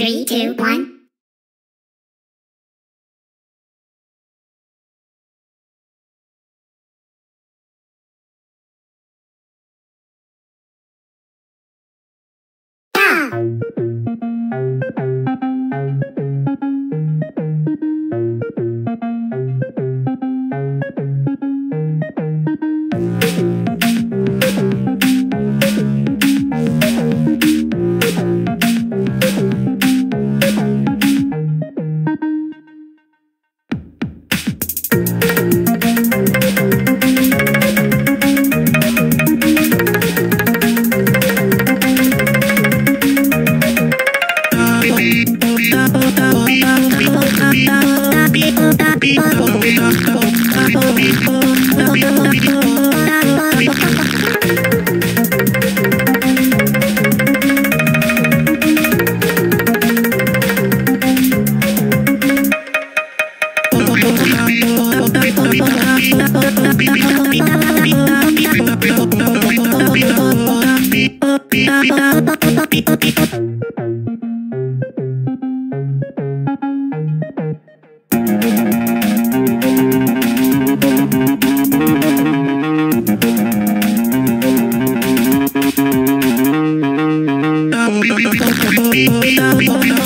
Three, two, one. Beep.